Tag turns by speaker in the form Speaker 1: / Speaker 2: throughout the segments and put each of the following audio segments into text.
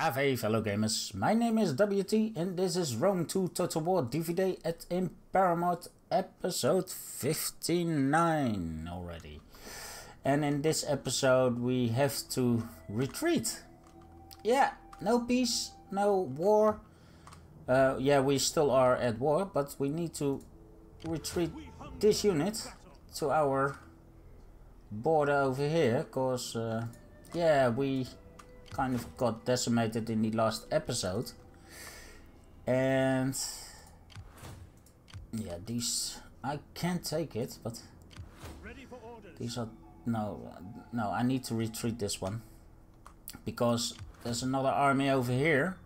Speaker 1: Ave fellow gamers, my name is WT and this is Rome 2 Total War Divide et Impera mod episode 59 already. And in this episode we have to retreat. Yeah, no peace, no war. Uh, yeah, we still are at war, but we need to retreat this unit to our border over here, cause uh, yeah, we kind of got decimated in the last episode. And yeah, these I can't take it, but these are no, no. I need to retreat this one because there's another army over here,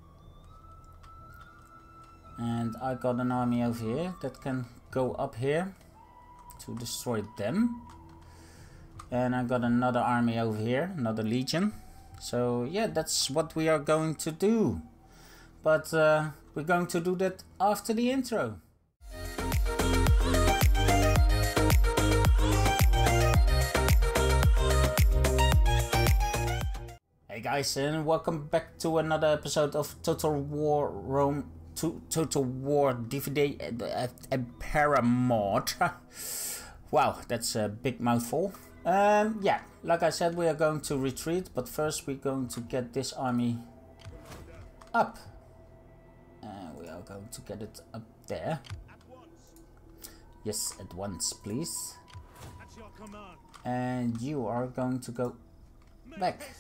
Speaker 1: and I got an army over here that can go up here to destroy them. And I got another army over here, another legion. So yeah, that's what we are going to do. But uh, we're going to do that after the intro. Hey guys and welcome back to another episode of Total War Rome 2 Total War DVD at Paramount. wow, that's a big mouthful. Um, yeah, like I said, we are going to retreat, but first we're going to get this army up. And we are going to get it up there. Yes, at once, please. And you are going to go back.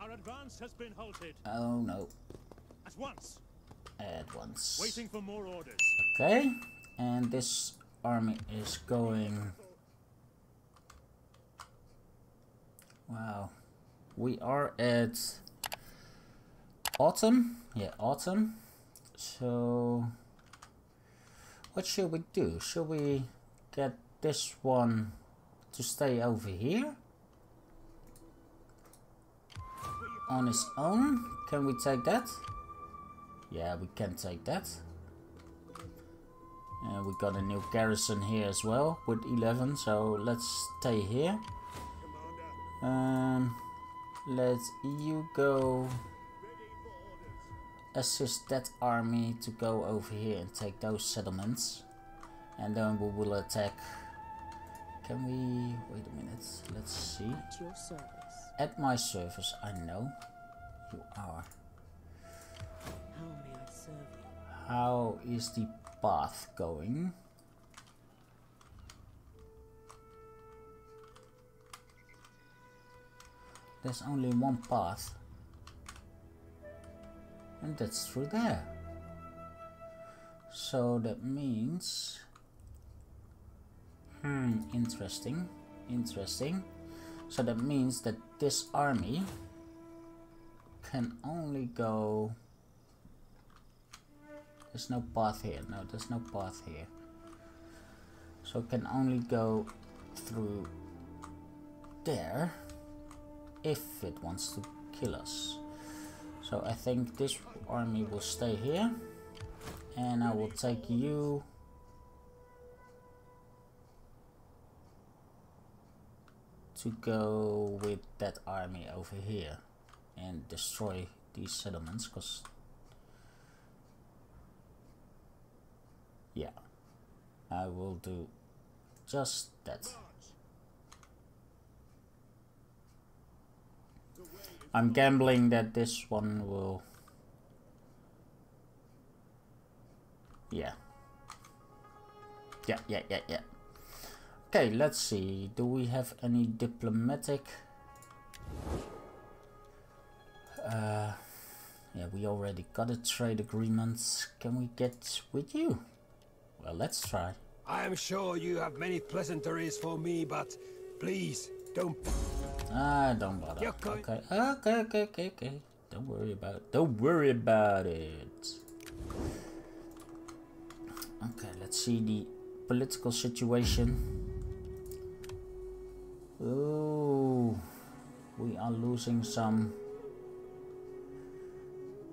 Speaker 2: Our advance has been halted.
Speaker 1: Oh no.
Speaker 2: At once.
Speaker 1: At once.
Speaker 2: Waiting for more orders.
Speaker 1: Okay, and this army is going Wow. We are at autumn. Yeah, autumn. So what should we do? Should we get this one to stay over here? On its own? Can we take that? Yeah, we can take that. And we got a new garrison here as well with 11, so let's stay here. Um, let you go assist that army to go over here and take those settlements. And then we will attack. Can we... wait a minute. Let's see.
Speaker 3: At your service.
Speaker 1: At my service, I know. You are.
Speaker 3: How may I serve you?
Speaker 1: How is the path going? There's only one path. And that's through there. So that means... Hmm, interesting. Interesting. So that means that this army can only go... There's no path here. No, there's no path here. So it can only go through there if it wants to kill us. So I think this army will stay here and I will take you to go with that army over here and destroy these settlements because yeah I will do just that I'm gambling that this one will... Yeah. Yeah, yeah, yeah, yeah. Okay, let's see. Do we have any diplomatic... Uh, yeah, we already got a trade agreement. Can we get with you? Well, let's try.
Speaker 4: I am sure you have many pleasantries for me, but please don't.
Speaker 1: Ah, don't bother. Okay, okay, okay, okay, okay. Don't worry about it. Don't worry about it. Okay, let's see the political situation. Oh, we are losing some.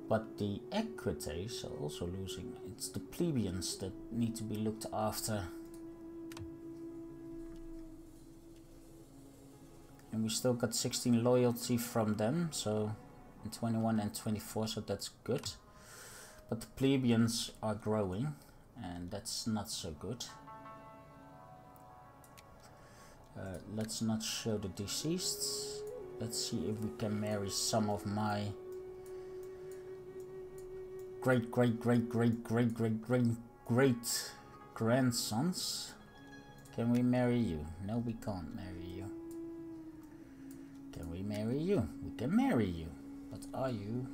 Speaker 1: But the equites are also losing. It's the plebeians that need to be looked after. And we still got 16 loyalty from them, so in 21 and 24, so that's good. But the plebeians are growing, and that's not so good. Uh, let's not show the deceased. Let's see if we can marry some of my great great great great great great great great grandsons. Can we marry you? No, we can't marry you. Can we marry you? We can marry you. But are you?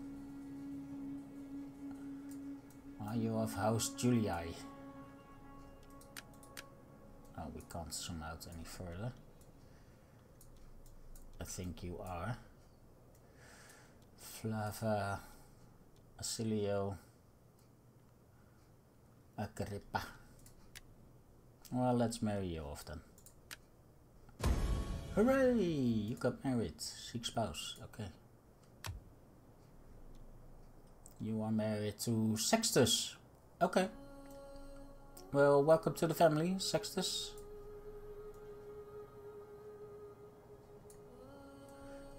Speaker 1: Are you of House Julii? Oh, we can't zoom out any further. I think you are. Flava Acilio Agrippa. Well, let's marry you off then. Hooray! You got married. Seek spouse. Okay. You are married to Sextus. Okay. Well, welcome to the family, Sextus.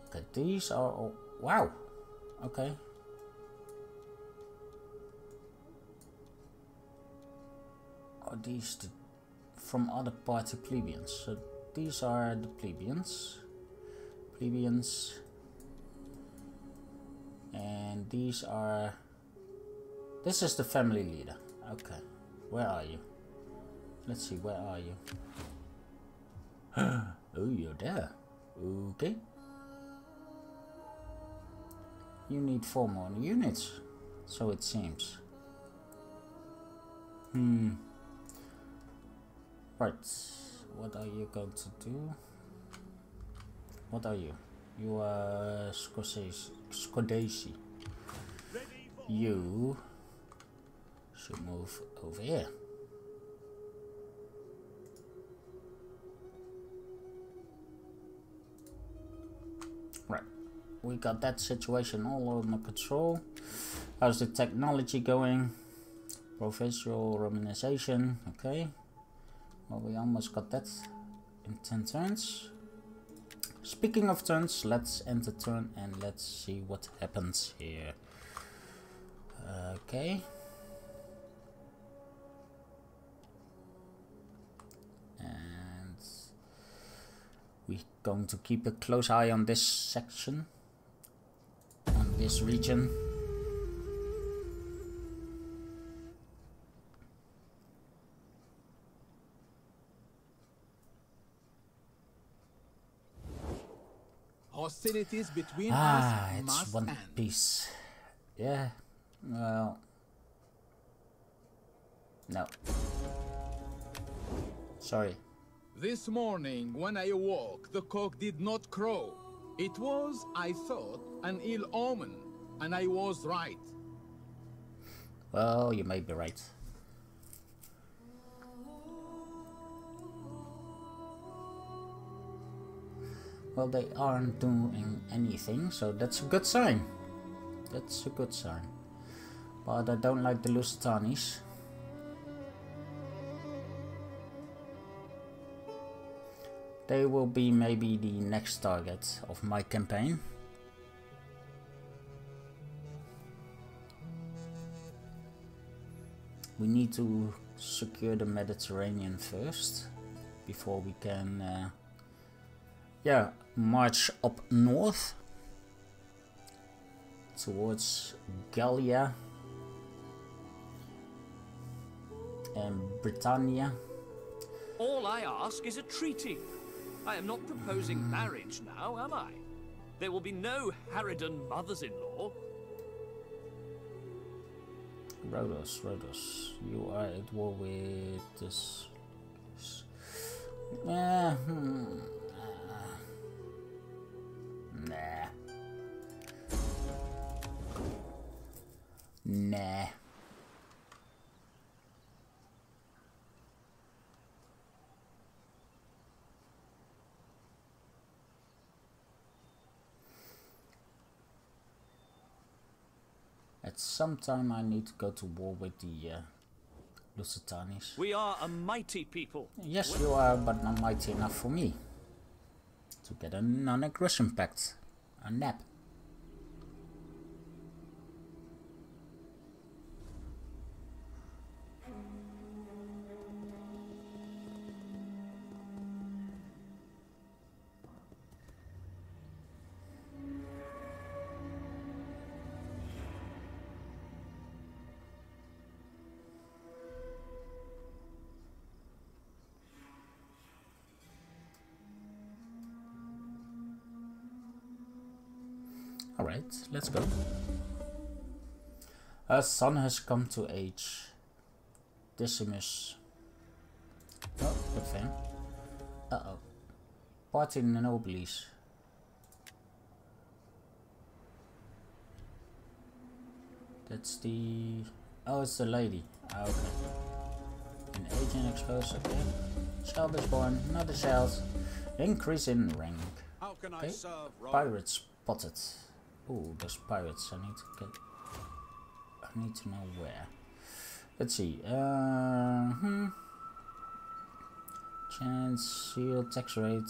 Speaker 1: Okay, these are all. Wow! Okay. Are these the, from other party plebeians? So these are the plebeians. Plebeians. And these are. This is the family leader. Okay. Where are you? Let's see, where are you? oh, you're there. Okay. You need four more units, so it seems. Hmm. Right. What are you going to do? What are you? You are Scorsese. You should move over here. Right. We got that situation all under control. How's the technology going? Provincial Romanization. Okay. Well, we almost got that in 10 turns. Speaking of turns, let's end the turn and let's see what happens here. Okay. And we're going to keep a close eye on this section, on this region.
Speaker 5: Hostilities between
Speaker 1: Ah,
Speaker 5: us
Speaker 1: it's one
Speaker 5: end.
Speaker 1: piece. Yeah. Well. No. Sorry.
Speaker 5: This morning, when I awoke, the cock did not crow. It was, I thought, an ill omen, and I was right.
Speaker 1: Well, you may be right. Well, they aren't doing anything, so that's a good sign. That's a good sign. But I don't like the Lusitanis. They will be maybe the next target of my campaign. we need to secure the Mediterranean first before we can uh, yeah march up north towards Gallia and Britannia
Speaker 6: All I ask is a treaty. I am not proposing marriage now, am I? There will be no Harridan mothers-in-law.
Speaker 1: Rhodos, Rhodos, you are at war with this. Uh, hmm, nah. Nah. At some time I need to go to war with the uh, Lusitanis.
Speaker 6: We are a mighty people.
Speaker 1: Yes, you are, but not mighty enough for me. To get a non-aggression pact. A nap. Alright, let's go. Her son has come to age. Decimus. Oh, good for him. Uh oh. Party Nobilis. That's the. Oh, it's the lady. Ah, okay. An agent exposed, okay. Child is born, not a child. Increase in rank.
Speaker 2: How can I
Speaker 1: Okay. Pirates spotted. Ooh, there's pirates. I need to get. I need to know where. Let's see. Uh, hmm. Chance, shield, tax rate.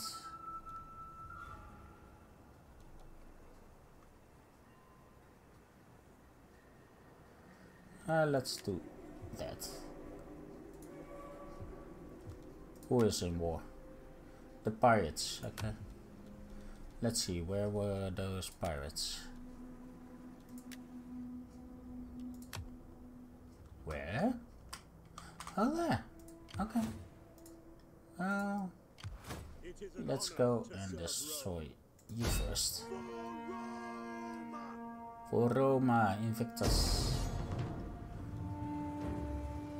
Speaker 1: Uh, let's do that. Who is in war? The pirates. Okay. Let's see, where were those pirates? Where? Oh, there. Okay.
Speaker 2: An
Speaker 1: let's go and destroy you first. For Roma, Invictus.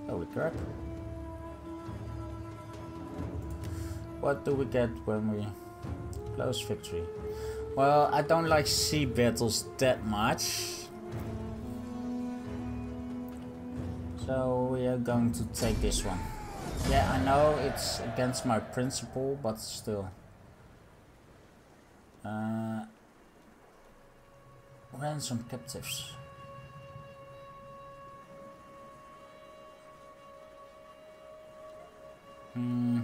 Speaker 1: Holy crap. What do we get when we close victory? Well, I don't like sea battles that much. So we are going to take this one. Yeah, I know it's against my principle, but still. Uh, ransom captives. Hmm.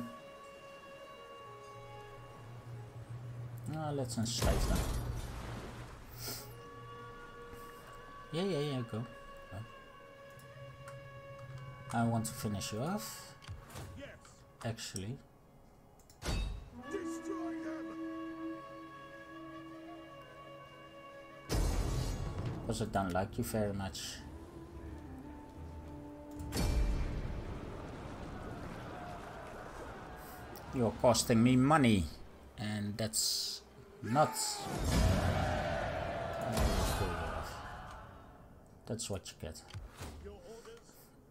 Speaker 1: Ah, let's enslave them. Yeah, yeah, yeah, go. go. I want to finish you off, actually. Because I don't like you very much. You're costing me money, and that's not. That's what you get.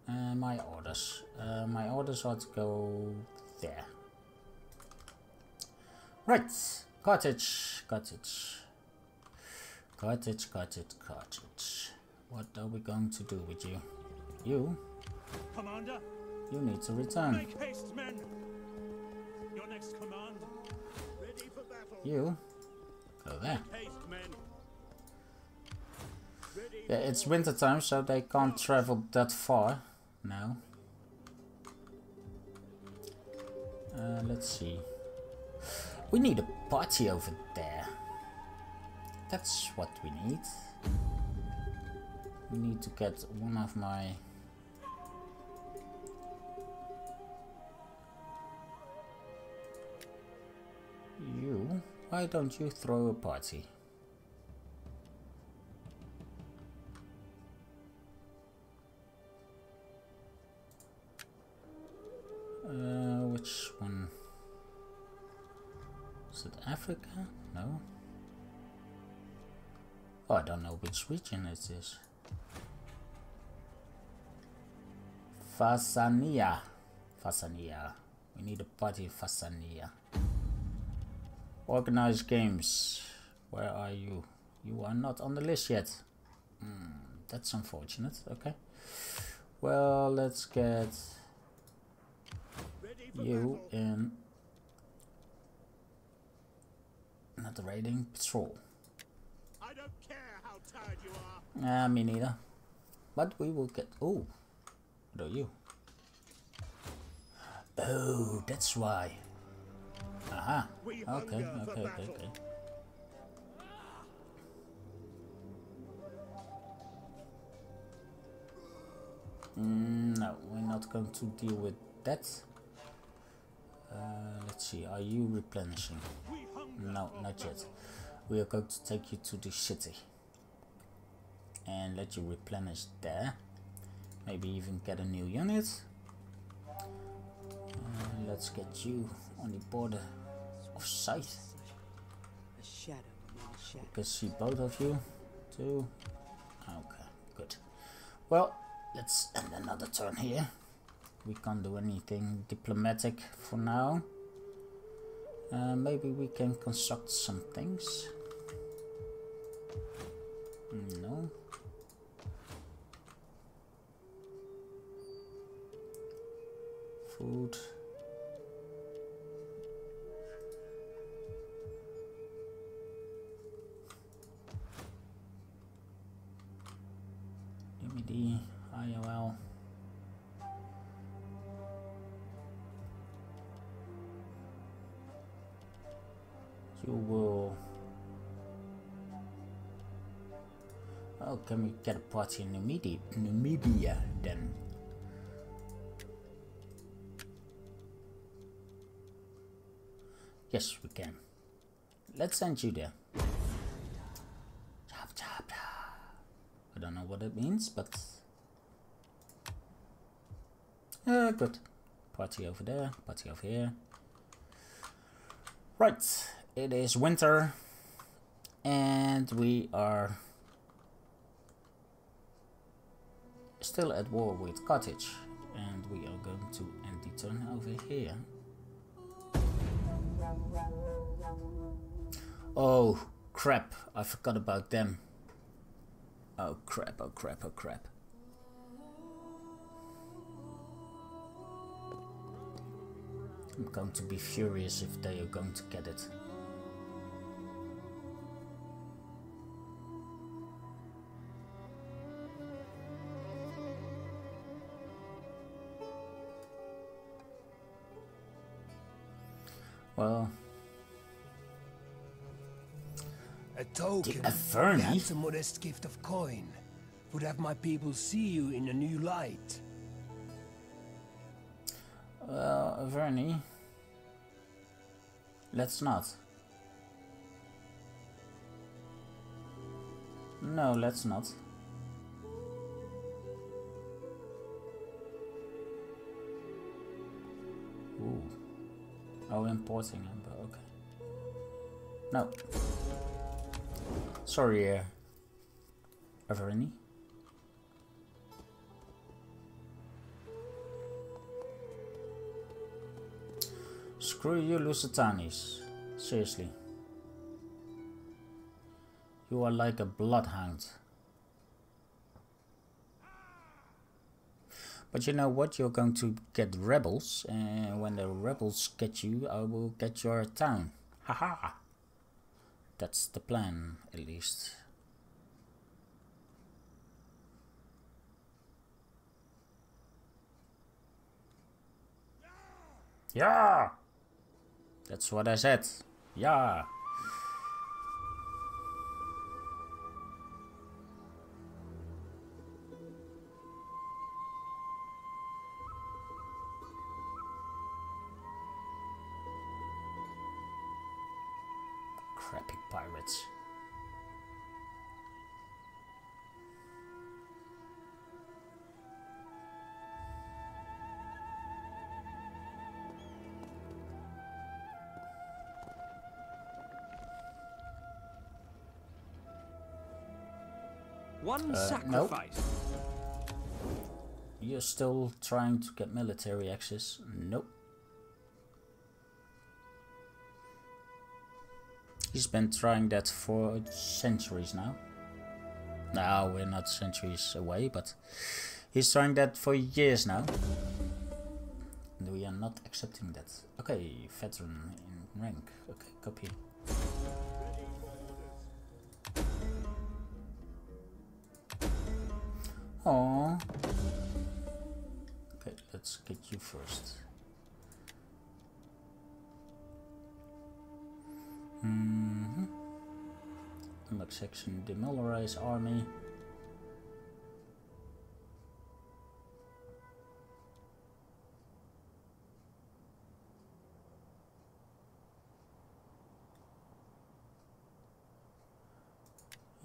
Speaker 1: Uh, my orders. Uh, my orders are to go there. Right. Carthage. Carthage. Carthage, Carthage, Carthage. What are we going to do with you? You?
Speaker 2: Commander,
Speaker 1: You need to return.
Speaker 2: make haste, men. Your next command. Ready for battle.
Speaker 1: You? There.
Speaker 2: Haste, men. Ready.
Speaker 1: Yeah, it's winter time, so they can't travel that far now. Uh, let's see. We need a party over there. That's what we need. We need to get one of my. You? Why don't you throw a party? Uh, which one? Is it Africa? No. Oh, I don't know which region it is. Phazania. Phazania. We need a party in Phazania. Organized games. Where are you? You are not on the list yet. Hmm, that's unfortunate. Okay. Well, let's get you
Speaker 2: battle.
Speaker 1: in not the raiding patrol.
Speaker 2: I don't care how tired you are.
Speaker 1: Ah, me neither. But we will get. Oh, what are you? Oh, that's why. Aha. Okay, okay, okay, okay. Mm, no, we're not going to deal with that. Uh, let's see, are you replenishing? No, not yet. We are going to take you to the city and let you replenish there. Maybe even get a new unit. Uh, let's get you on the border of
Speaker 3: shadow
Speaker 1: can see both of you. Two. Okay, good. Well, let's end another turn here. We can't do anything diplomatic for now. Uh, maybe we can construct some things. No. Food. Get a party in Namibia, Namibia then? Yes, we can. Let's send you there. I don't know what it means, but uh, good. Party over there, party over here. Right, it is winter, and we are still at war with Carthage, and we are going to end the turn over here. Oh crap! I forgot about them. Oh crap! Oh crap! Oh crap! I'm going to be furious if they are going to get it. Well,
Speaker 4: A token,
Speaker 1: Arverni?
Speaker 4: perhaps a modest gift of coin, would have my people see you in a new light.
Speaker 1: well, Vernie, let's not. No, let's not. Oh, importing him, okay. No. Sorry, uh. Screw you, Lusitanis. Seriously. You are like a bloodhound. But you know what? You're going to get rebels, and when the rebels get you, I will get your town. Haha! That's the plan, at least. Yeah! That's what I said. Yeah!
Speaker 6: One uh,
Speaker 1: nope.
Speaker 6: sacrifice.
Speaker 1: You're still trying to get military access? Nope. He's been trying that for centuries now. Now we're not centuries away, but he's trying that for years now. And we are not accepting that. Okay, veteran in rank. Okay, copy. Let's get you first. Mm-hmm. Unlock section demilitarize army.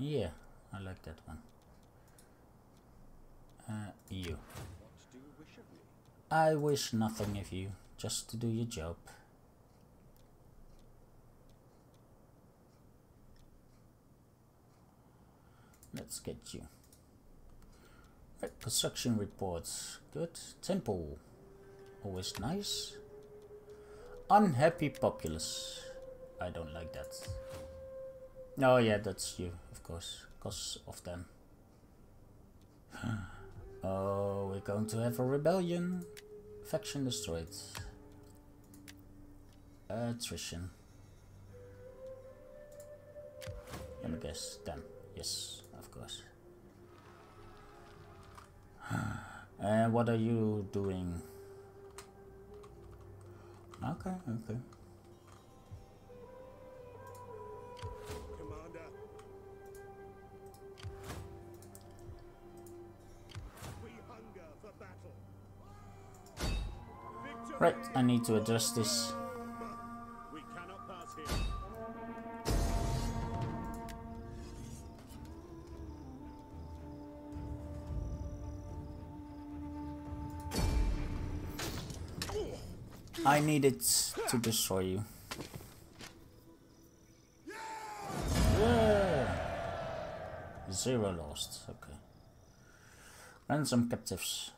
Speaker 1: Yeah, I like that one. Uh, you. I wish nothing of you, just to do your job. Let's get you. Right, construction reports. Good. Temple. Always nice. Unhappy populace. I don't like that. Oh yeah, that's you, of course. Cause of them. oh, we're going to have a rebellion. Faction destroyed. Attrition. Let me guess. 10. Yes, of course. And what are you doing? Okay, okay. I need to address this.
Speaker 2: We cannot pass here.
Speaker 1: I needed to destroy you. Yeah. Zero lost. Okay. Ransom captives.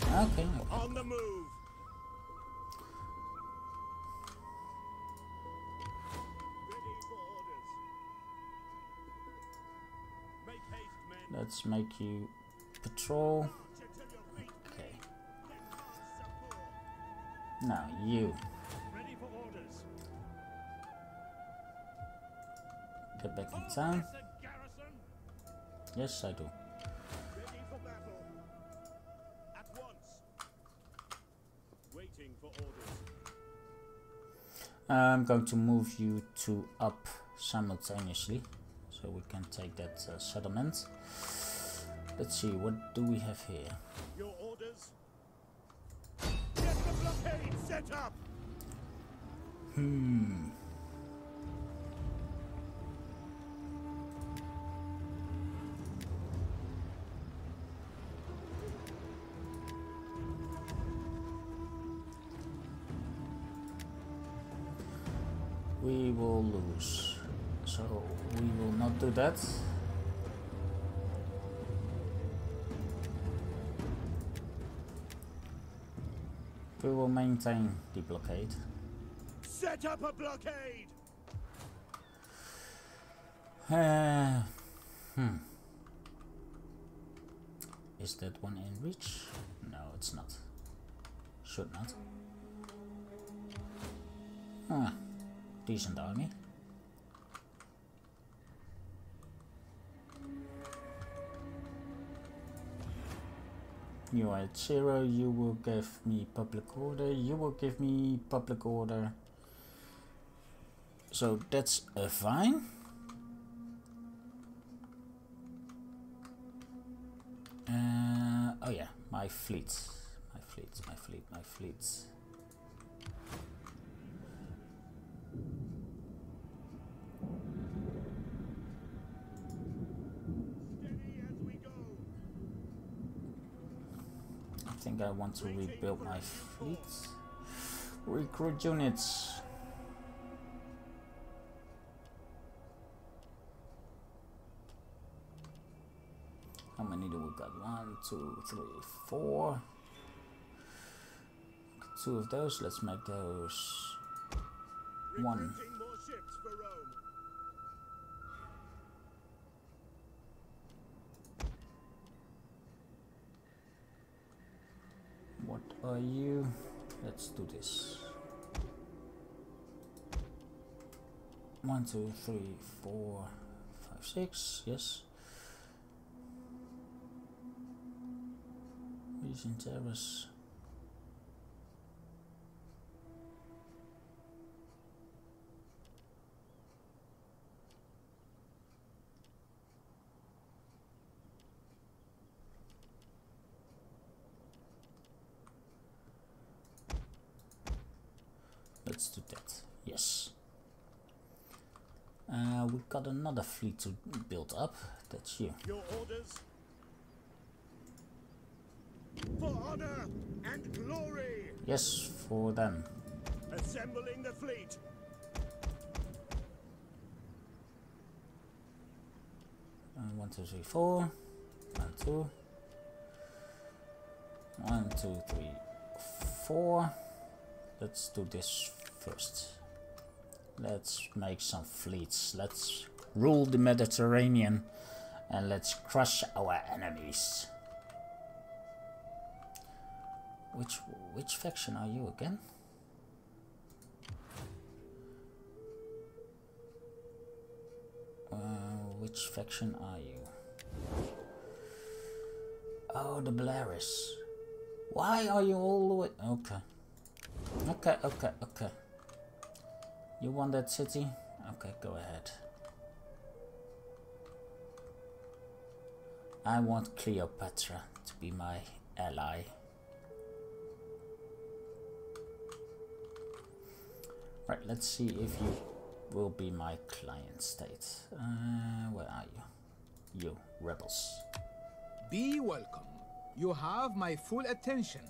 Speaker 1: Okay. okay.
Speaker 2: On the move.
Speaker 1: Let's make you patrol. Okay. Now you get back in town. Yes, I do. I'm going to move you two up simultaneously so we can take that uh, settlement. Let's see, what do we have here?
Speaker 2: Your orders. Get the blockade set up.
Speaker 1: Hmm. We will lose. So we will not do that. We will maintain the blockade.
Speaker 2: Set up a blockade.
Speaker 1: Uh, hmm. Is that one in reach? No, it's not. Should not. Ah, decent army. You are at zero, you will give me public order, you will give me public order. So that's uh, fine. Uh, oh yeah, my fleet, my fleet, my fleet, my fleet. I think I want to rebuild my fleet. Recruit units. How many do we got? One, two, three, four. Two of those. Let's make those one. Are you? Let's do this. One, two, three, four, five, six. Yes. Recent terrace. Let's do that. Yes. Uh, we got another fleet to build up. That's you.
Speaker 2: Your orders. For honor and glory.
Speaker 1: Yes, for them.
Speaker 2: Assembling the fleet.
Speaker 1: And one, two, three, four. One, two. One, two, three, four. Let's do this first. Let's make some fleets. Let's rule the Mediterranean and let's crush our enemies. Which which faction are you again? Uh, which faction are you? Oh, the Belaris. Why are you all the way? Okay. Okay, okay, okay. You want that city? Okay, go ahead. I want Cleopatra to be my ally. Right, let's see if you will be my client state. Uh, where are you? You, rebels.
Speaker 5: Be welcome. You have my full attention.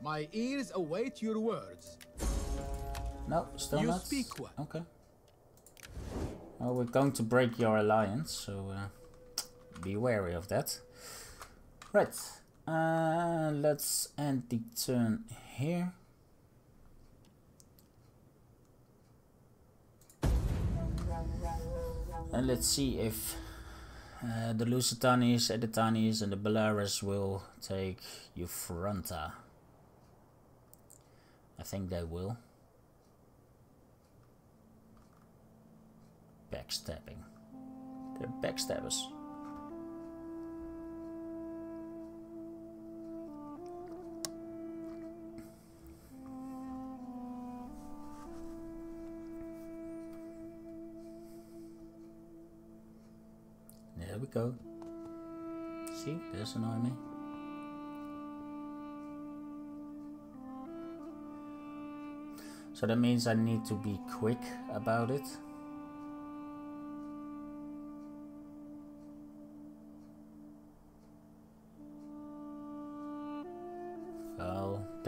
Speaker 5: My ears await your words.
Speaker 1: No, still
Speaker 5: You
Speaker 1: not.
Speaker 5: speak well.
Speaker 1: Okay. Well, we're going to break your alliance, so uh, be wary of that. Right. Uh, let's end the turn here. And let's see if uh, the Lusitanis, Editanis, and the Belarus will take Euphronta. I think they will. Backstabbing. They're backstabbers. There we go. See, there's an army. So that means I need to be quick about it.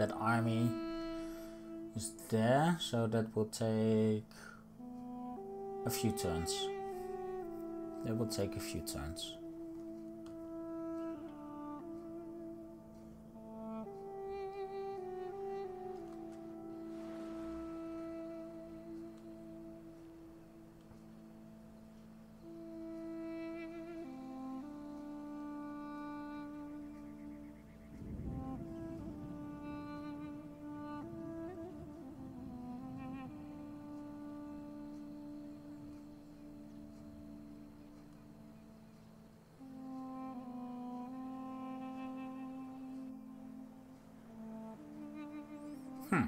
Speaker 1: That army is there, so that will take a few turns. That will take a few turns. Hmm.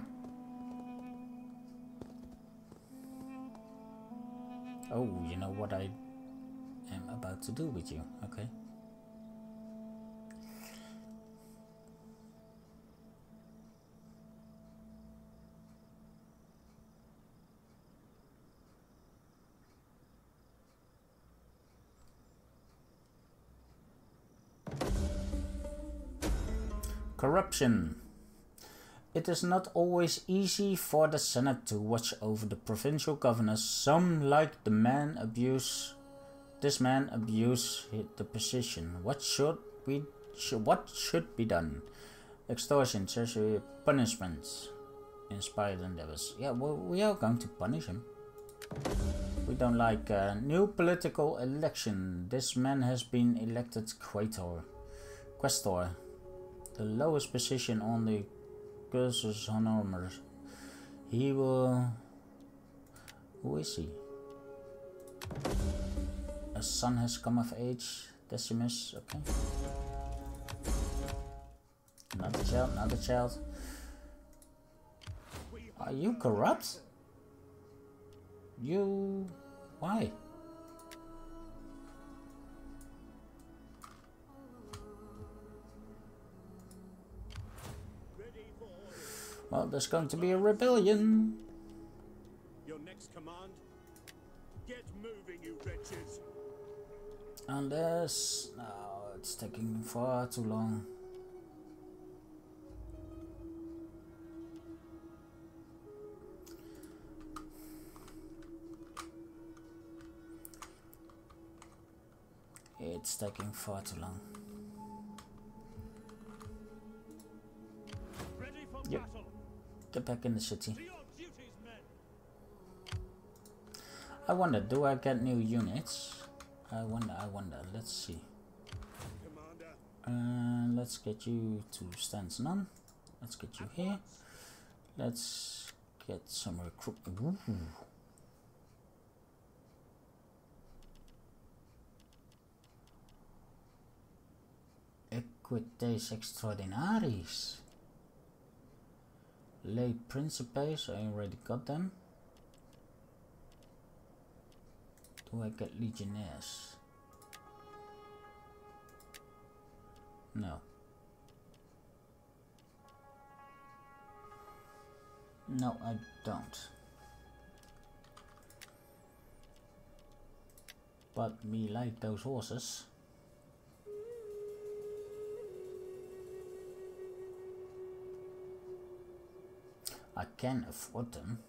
Speaker 1: Oh, you know what I am about to do with you. Okay. Corruption. It is not always easy for the Senate to watch over the provincial governors. Some, like the man, abuse this man abuse the position. What should we? Should, what should be done? Extortion, treasury, punishments, inspired endeavors. Yeah, well, we are going to punish him. We don't like uh, new political election. This man has been elected quator, questor, the lowest position on the cursus honoris. He will. Who is he? A son has come of age. Decimus. Okay. Another child. Another child. Are you corrupt? You. Why? There's going to be a rebellion.
Speaker 2: your next command. Get moving, you wretches.
Speaker 1: Unless. No, it's taking far too long. It's taking far too long. Get back in the city. I wonder, do I get new units? I wonder, I wonder. Let's see. Uh, let's get you to stance none. Let's get you here. Let's get some recruit. Ooh. Equites extraordinaris. Lay principes, I already got them. Do I get legionnaires? No. No, I don't. But me like those horses. Can afford them.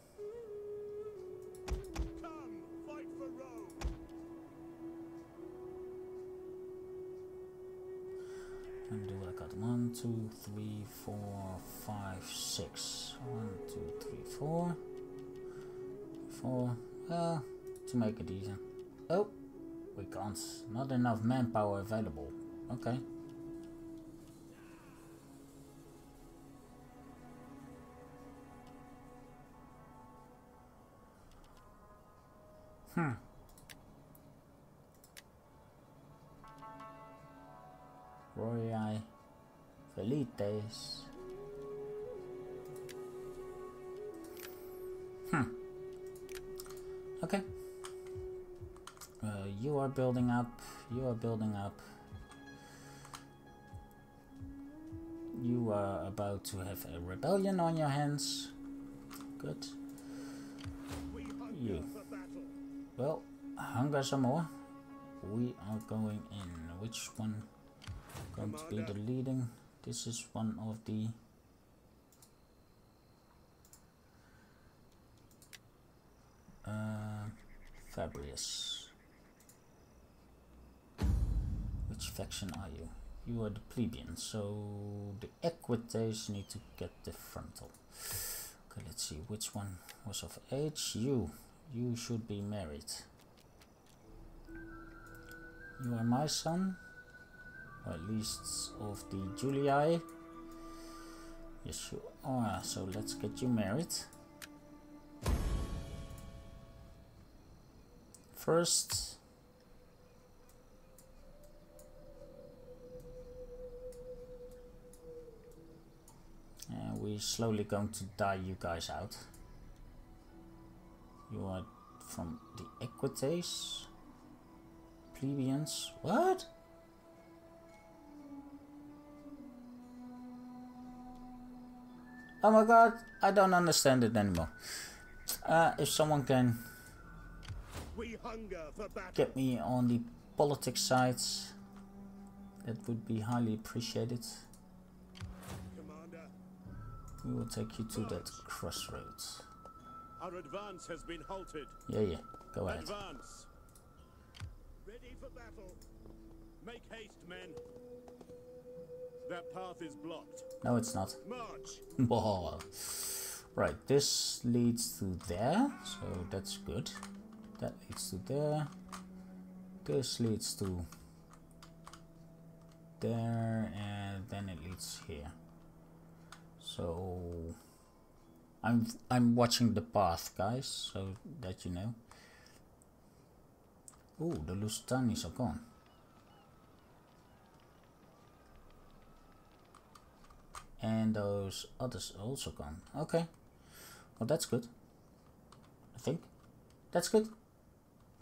Speaker 1: And do I got one, two, three, four, five, six. One, two, three, four. Four. Uh, to make it easier. Oh, we can't. Not enough manpower available. Okay. Hmm. Royai Velites. Hmm. Okay. Uh, you are building up. You are building up. You are about to have a rebellion on your hands. Good. Some more. We are going in. Which one going to be the leading? This is one of the. Uh, Fabrius. Which faction are you? You are the plebeian, so the equites need to get the frontal. Okay, let's see which one was of age. You, you should be married. You are my son, or at least of the Julii. Yes, you are. So let's get you married. First, and we're slowly going to die you guys out. You are from the Equites, plebeians. What? Oh my god, I don't understand it anymore. Uh, if someone can
Speaker 2: We hunger for battle.
Speaker 1: get me on the politics sides, that would be highly appreciated.
Speaker 2: Commander,
Speaker 1: We will take you to that crossroads.
Speaker 2: our advance has been halted.
Speaker 1: Yeah, yeah, go ahead.
Speaker 2: Advance. For battle. Make haste, men. That path is blocked.
Speaker 1: No, it's not.
Speaker 2: March.
Speaker 1: Right, this leads to there, so that's good. That leads to there. This leads to there, and then it leads here. So I'm I'm watching the path, guys, so that you know. Oh, the Lusitanis are gone. And those others are also gone. Okay. Well, that's good. I think. That's good.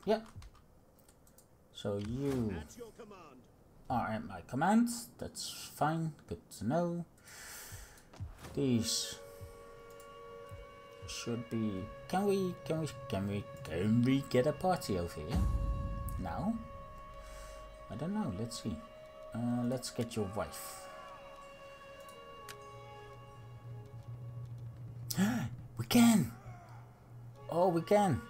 Speaker 1: Yeah. So you are at my command. That's fine. Good to know. These should be. Can we? Can we? Can we? Can we get a party over here? Now? I don't know. Let's see. Uh, let's get your wife. we can. Oh, we can.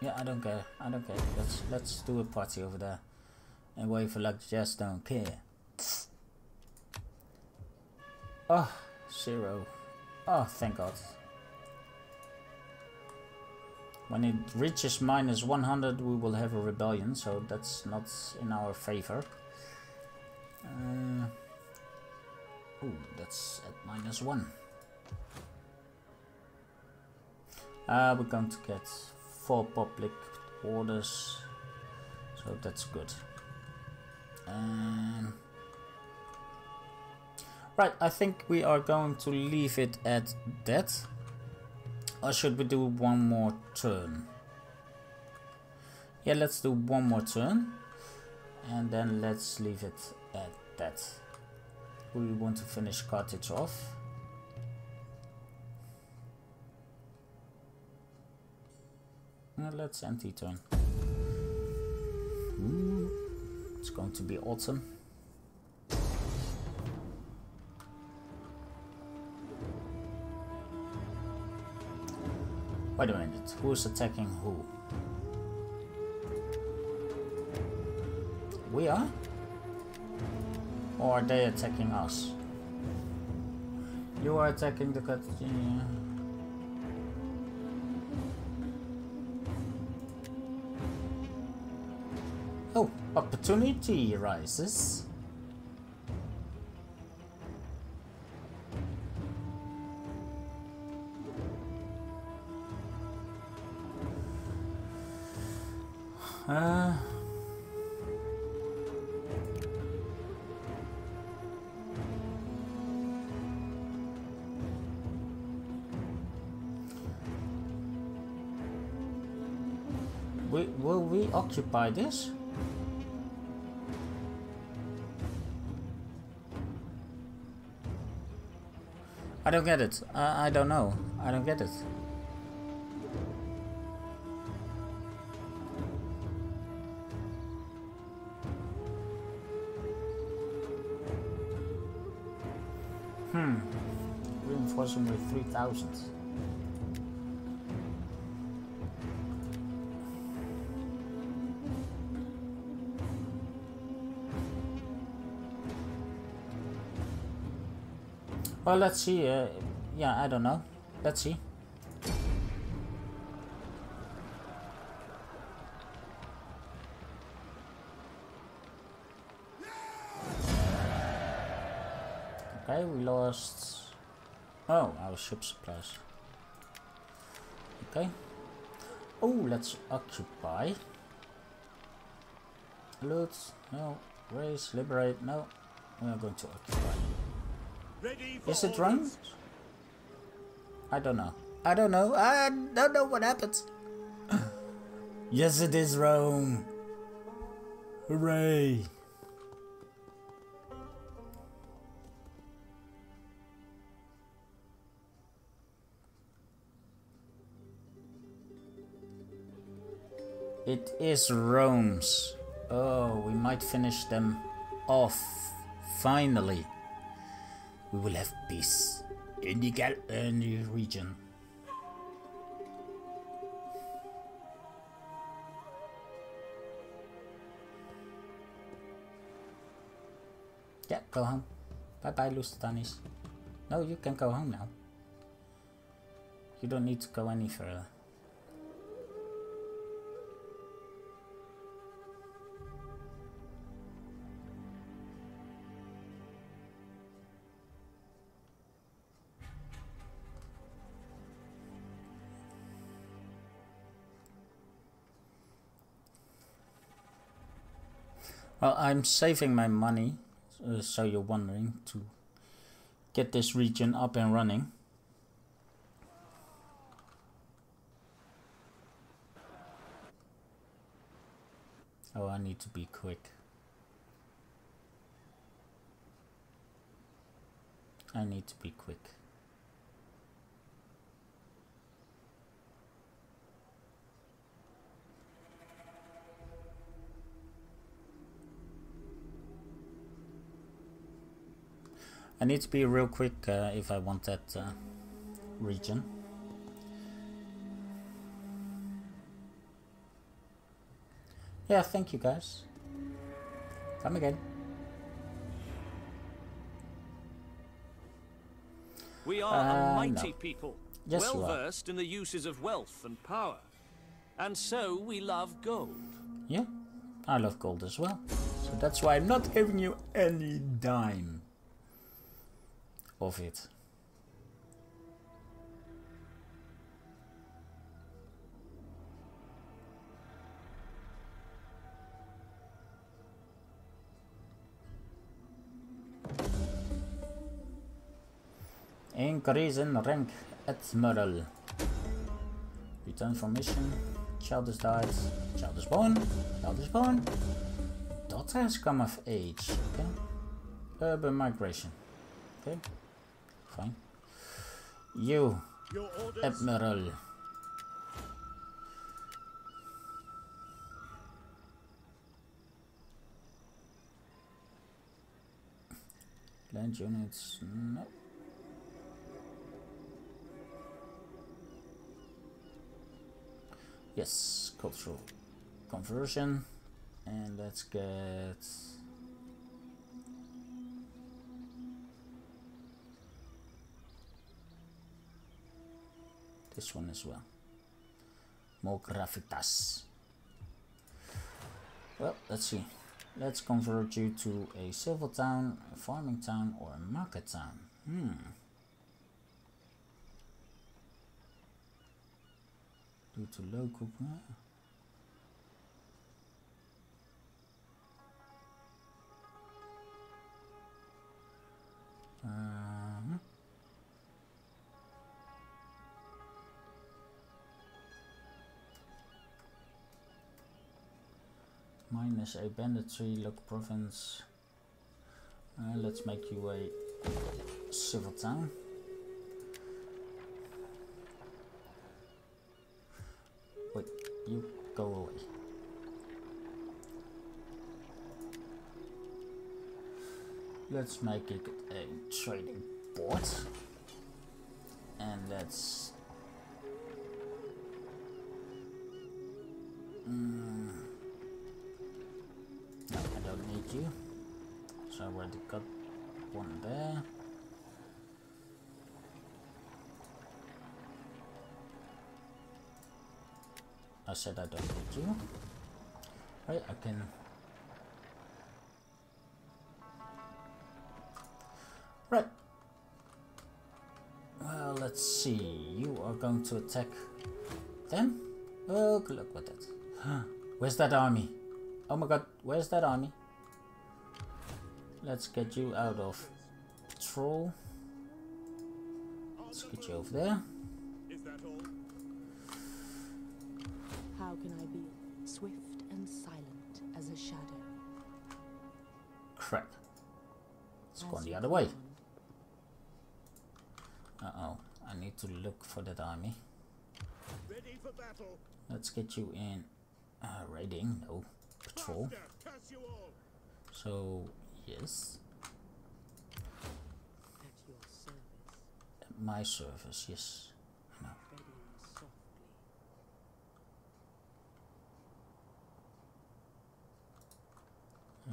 Speaker 1: Yeah, I don't care. I don't care. Let's let's do a party over there. And wait for luck just don't care. Oh, zero. Oh, thank God. When it reaches minus 100, we will have a rebellion, so that's not in our favor. Uh, oh, that's at minus 1. Uh, we're going to get four public orders, so that's good. Um, right, I think we are going to leave it at that. Or should we do one more turn? Yeah, let's do one more turn. And then let's leave it at that. We want to finish Carthage off. Let's empty turn. Ooh, it's going to be autumn. Wait a minute, who's attacking who? We are? Or are they attacking us? You are attacking the cut. Oh, opportunity rises. We, will we occupy this? I don't get it. I, I don't know. I don't get it. Hmm. Reinforcing with 3000. Well, let's see. Uh, yeah, I don't know. Let's see. Okay, we lost... Oh, our ship supplies. Okay. Oh, let's occupy. Loot, no. Raise, liberate, no. We are going to occupy. Is it wrong? I don't know. I don't know. I don't know what happens. yes, it is Rome. Hooray. It is Rome's. Oh, we might finish them off. Finally. We will have peace in the, gal in the region. Yeah, go home. Bye bye, Lusitanis. No, you can go home now. You don't need to go any further. Well, I'm saving my money, uh, so you're wondering, to get this region up and running. Oh, I need to be quick. I need to be quick. I need to be real quick uh, if I want that uh, region. Yeah, thank you guys. Come again.
Speaker 6: We are
Speaker 1: Uh,
Speaker 6: a mighty
Speaker 1: no.
Speaker 6: people,
Speaker 1: Yes,
Speaker 6: well versed in the uses of wealth and power. And so we love gold.
Speaker 1: Yeah, I love gold as well. So that's why I'm not giving you any dime of it. Increase in rank, Admiral. Return from mission. Child has died. Child is born. Child is born. Daughter has come of age. Okay. Urban migration. Okay. Fine. You. Admiral. Land units. No. Yes, cultural conversion. And let's get this one as well. More gravitas. Well, let's see. Let's convert you to a civil town, a farming town, or a market town. Hmm. Due to local. Uh, minus a banditry, local province. Uh, let's make you a civil town. Wait, you go away. Let's make it a trading port. And let's Mm. You. So I already got one there. I said I don't need you. Right, I can. Right. Well, let's see. You are going to attack them? Oh, good luck with that. Where's that army? Oh my god, where's that army? Let's get you out of patrol. Let's get you over there.
Speaker 2: Is that all?
Speaker 3: How can I be swift and silent as a shadow?
Speaker 1: Crap. It's
Speaker 3: As
Speaker 1: gone the other way. Uh oh, I need to look for that army.
Speaker 2: Ready for battle.
Speaker 1: Let's get you in uh, raiding, no, patrol.
Speaker 2: Master, you.
Speaker 1: So, yes,
Speaker 3: At your service,
Speaker 1: at my service, yes. I know.
Speaker 3: treading softly.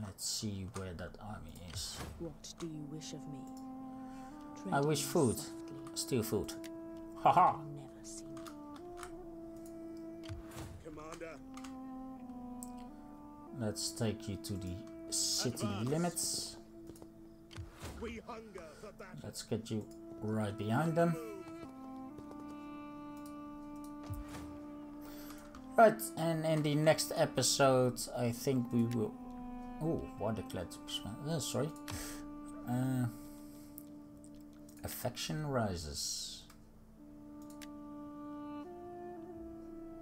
Speaker 1: Let's see where that army is.
Speaker 3: What do you wish of me?
Speaker 1: I wish food.
Speaker 3: softly,
Speaker 1: Steal food. Haha!
Speaker 3: Never see me.
Speaker 2: Commander,
Speaker 1: Let's take you to the city limits.
Speaker 2: we hunger for.
Speaker 1: Let's get you right behind them. Right, and in the next episode, I think we will. Oh, to be. Uh, sorry. Uh, affection rises.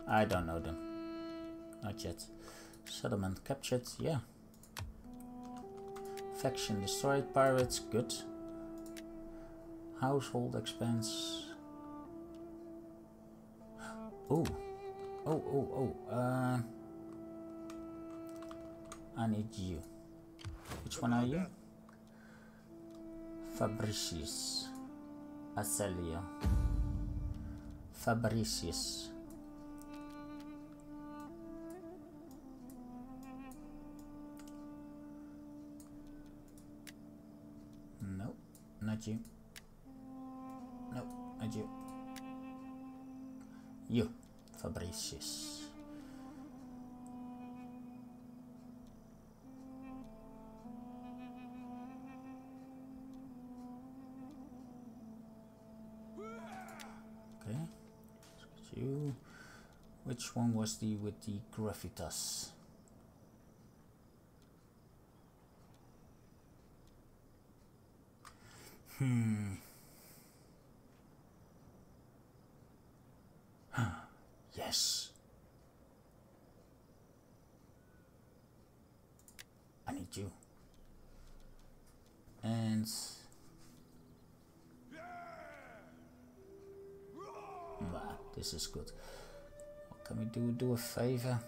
Speaker 1: I don't know them. Not yet. Settlement captured, yeah. Faction destroyed, pirates, good. Household expense. Oh, oh, oh, oh. Uh, I need you. Which one are you? Fabricius. Acelio. Fabricius. Not you. No, not you. You, Fabricius. Okay, you. Which one was the with the gravitas? Hmm. yes. I need you. And Nah, this is good. What can we do? Do a favor?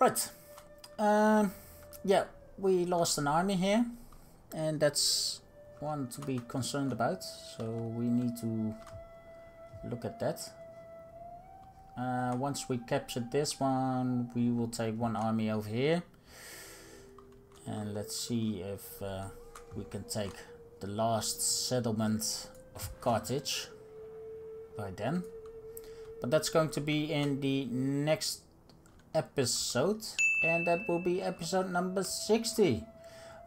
Speaker 1: Right. Um, yeah, we lost an army here, and that's one to be concerned about. So we need to look at that. Uh, once we capture this one, we will take one army over here. And let's see if uh, we can take the last settlement of Carthage by then. But that's going to be in the next episode. And that will be episode number 60.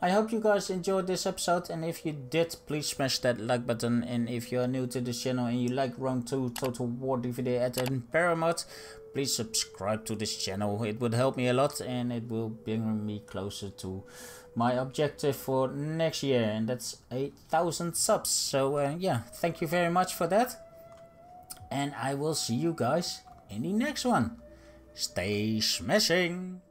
Speaker 1: I hope you guys enjoyed this episode and if you did, please smash that like button and if you are new to this channel and you like Rome 2 Total War Divide et Impera mod, please subscribe to this channel. It would help me a lot and it will bring me closer to my objective for next year and that's 8000 subs. So uh, yeah, thank you very much for that and I will see you guys in the next one. Stay smashing!